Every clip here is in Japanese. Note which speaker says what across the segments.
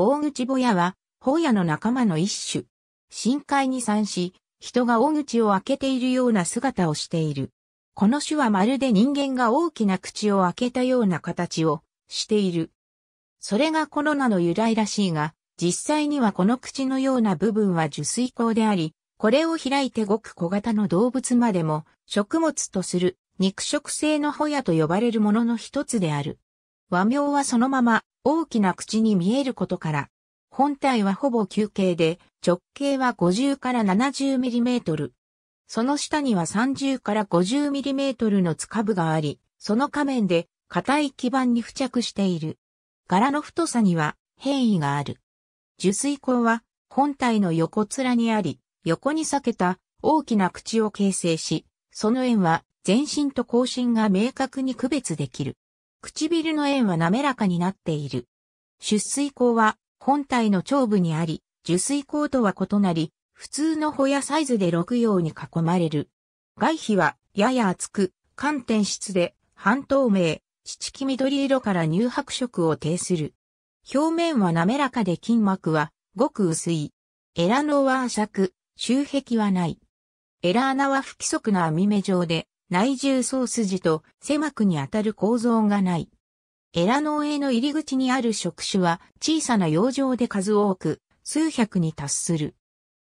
Speaker 1: 大口ボヤは、ホヤの仲間の一種。深海に産し、人が大口を開けているような姿をしている。この種はまるで人間が大きな口を開けたような形をしている。それがこの名の由来らしいが、実際にはこの口のような部分は受水口であり、これを開いてごく小型の動物までも食物とする肉食性のホヤと呼ばれるものの一つである。和名はそのまま大きな口に見えることから、本体はほぼ球形で直径は50から70ミリメートル。その下には30から50ミリメートルの塚部があり、その仮面で硬い基板に付着している。柄の太さには変異がある。受水口は本体の横面にあり、横に裂けた大きな口を形成し、その円は全身と後身が明確に区別できる。唇の円は滑らかになっている。出水口は本体の頂部にあり、受水口とは異なり、普通のホヤサイズで六葉に囲まれる。外皮はやや厚く、寒天質で半透明、乳黄緑色から乳白色を呈する。表面は滑らかで筋膜はごく薄い。エラノは浅く、周壁はない。エラ穴は不規則な網目状で、内重層筋と狭くに当たる構造がない。エラノへの入り口にある触手は小さな葉状で数多く、数百に達する。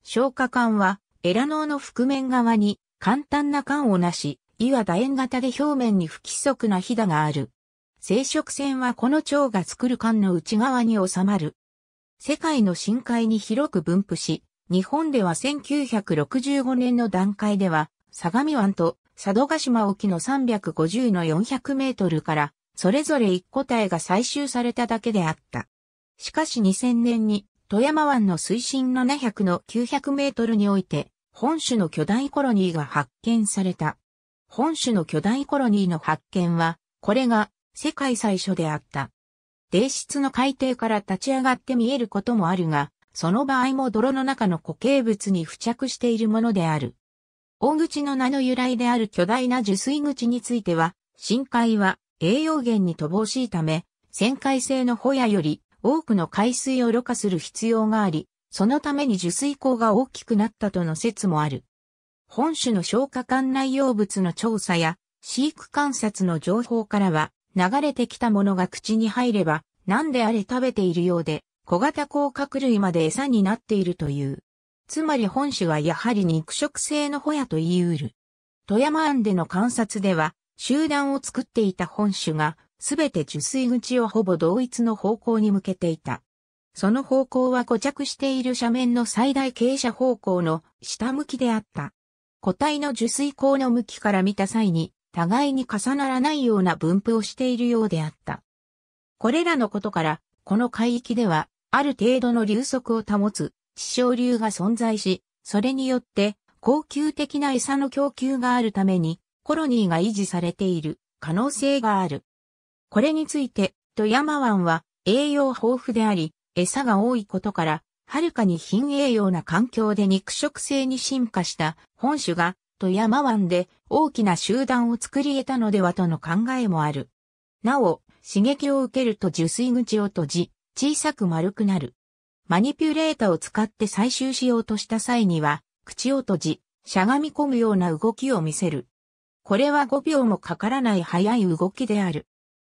Speaker 1: 消化管はエラノの覆面側に簡単な管をなし、岩楕円型で表面に不規則なひだがある。生殖腺はこの腸が作る管の内側に収まる。世界の深海に広く分布し、日本では1965年の段階では、相模湾と佐渡島沖の350の400メートルから、それぞれ一個体が採集されただけであった。しかし2000年に富山湾の水深700の900メートルにおいて、本種の巨大コロニーが発見された。本種の巨大コロニーの発見は、これが世界最初であった。泥質の海底から立ち上がって見えることもあるが、その場合も泥の中の固形物に付着しているものである。大口の名の由来である巨大な受水口については、深海は栄養源に乏しいため、旋回性のホヤより多くの海水をろ過する必要があり、そのために受水口が大きくなったとの説もある。本種の消化管内容物の調査や飼育観察の情報からは、流れてきたものが口に入れば、何であれ食べているようで、小型甲殻類まで餌になっているという。つまり本種はやはり肉食性のホヤと言い得る。富山湾での観察では、集団を作っていた本種が、すべて受水口をほぼ同一の方向に向けていた。その方向は固着している斜面の最大傾斜方向の下向きであった。個体の受水口の向きから見た際に、互いに重ならないような分布をしているようであった。これらのことから、この海域では、ある程度の流速を保つ地小流が存在し、それによって高級的な餌の供給があるためにコロニーが維持されている可能性がある。これについて富山湾は栄養豊富であり、餌が多いことから、はるかに貧栄養な環境で肉食性に進化した本種が富山湾で大きな集団を作り得たのではとの考えもある。なお、刺激を受けると受水口を閉じ、小さく丸くなる。マニピュレータを使って採集しようとした際には、口を閉じ、しゃがみ込むような動きを見せる。これは5秒もかからない速い動きである。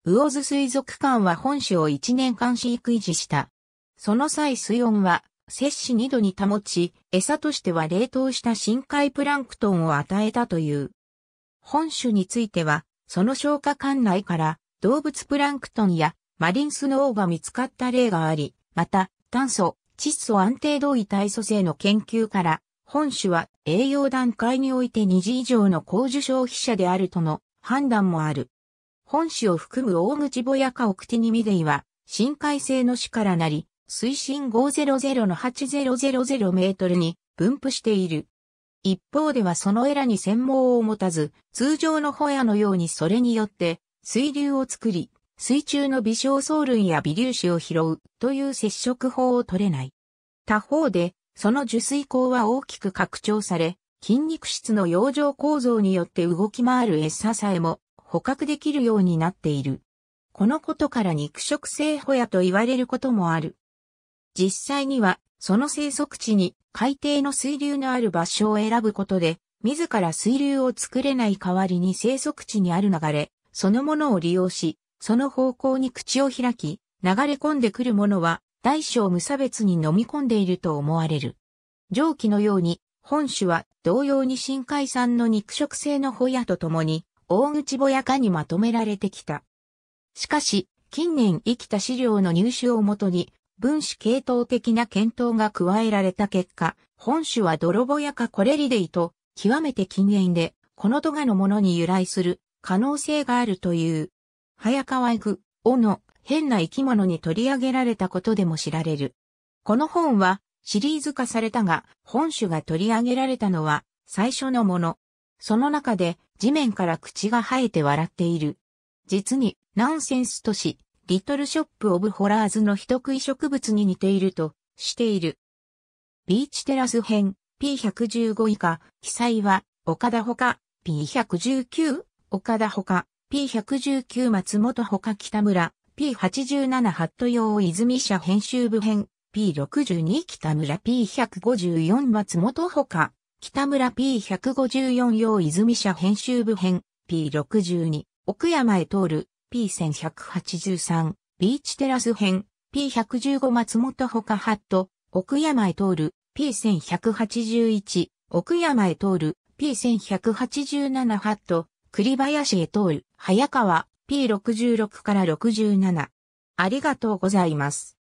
Speaker 1: 魚津水族館は本種を1年間飼育維持した。その際水温は摂氏2度に保ち、餌としては冷凍した深海プランクトンを与えたという。本種については、その消化管内から動物プランクトンやマリンスノーが見つかった例があり、また炭素、窒素安定同位体組成の研究から、本種は栄養段階において2次以上の高受消費者であるとの判断もある。本種を含む大口ボヤカオクティニミデイは、深海性の種からなり、水深500の8000メートルに分布している。一方ではそのエラに専門を持たず、通常のホヤのようにそれによって水流を作り、水中の微小藻類や微粒子を拾うという接触法を取れない。他方で、その受水口は大きく拡張され、筋肉質の養生構造によって動き回る餌さえも捕獲できるようになっている。このことから肉食性ホヤと言われることもある。実際には、その生息地に海底の水流のある場所を選ぶことで、自ら水流を作れない代わりに生息地にある流れ、そのものを利用し、その方向に口を開き、流れ込んでくるものは、大小無差別に飲み込んでいると思われる。上記のように、本種は同様に深海産の肉食性のホヤとともに、大口ぼやかにまとめられてきた。しかし、近年生きた資料の入手をもとに、分子系統的な検討が加えられた結果、本種は泥ぼやかコレリデイと極めて禁煙で、このトガのものに由来する可能性があるという。早川具、尾の変な生き物に取り上げられたことでも知られる。この本はシリーズ化されたが、本種が取り上げられたのは最初のもの。その中で地面から口が生えて笑っている。実にナンセンス都市、リトルショップオブホラーズの人食い植物に似ているとしている。ビーチテラス編 P115 以下、記載は岡田ほか P119 岡田ほか P119 松本ほか北村 P87 ハット用泉社編集部編 P62 北村 P154 松本ほか北村 P154 用泉社編集部編 P62 奥山へ通る P1183 ビーチテラス編 P115 松本ほかハット奥山へ通る P1181 奥山へ通る P1187 ハット栗林へ通る早川 P66 から67ありがとうございます。